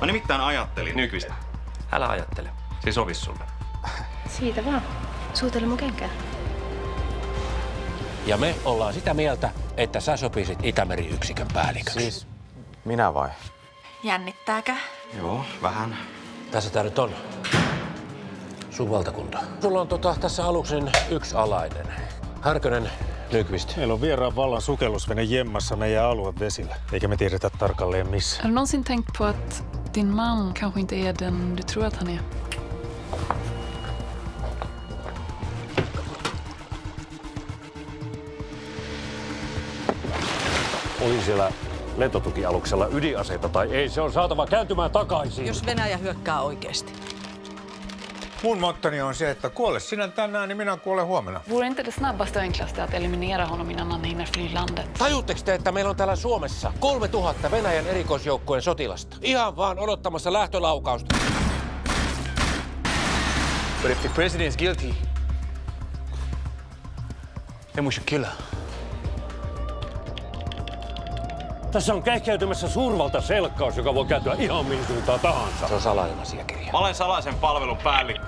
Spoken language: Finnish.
Mä nimittäin ajattelin. Nykyistä. Älä ajattele. Se ei sovi sulle. Siitä vaan. Suutele mun kenkää. Ja me ollaan sitä mieltä, että sä sopisit Itämeri-yksikön päälliköksi. Siis minä vai? Jännittääkö? Joo, vähän. Tässä tää nyt on. Sun valtakunta. Sulla on tota, tässä aluksen yksi alainen. Härkönen, Nyqvist. Meillä on vieraan vallan sukellusvene jemmassa meidän aluevesillä, eikä me tiedetä tarkalleen missä. Har du någonsin tänkt på att din man kanske inte är den du tror att han är? Oli siellä lentotukialuksella ydinaseita tai ei, se on saatava kääntymään takaisin. Jos Venäjä hyökkää oikeasti. Mun mottoni on se, että kuole sinä tänään, niin minä kuolen huomenna. Vore inte det snabbaste och enklaste att eliminera honom innan han hinner fly landet? Tajutteko te, että meillä on täällä Suomessa 3000 Venäjän erikoisjoukkojen sotilasta? Ihan vaan odottamassa lähtölaukausta. But if the president is guilty, then we should kill her. Tässä on kehkeytymässä suurvalta selkkaus, joka voi kääntyä ihan mihin suuntaan tahansa. Se on salainen asiakirja. Mä olen salaisen palvelun päällikkö.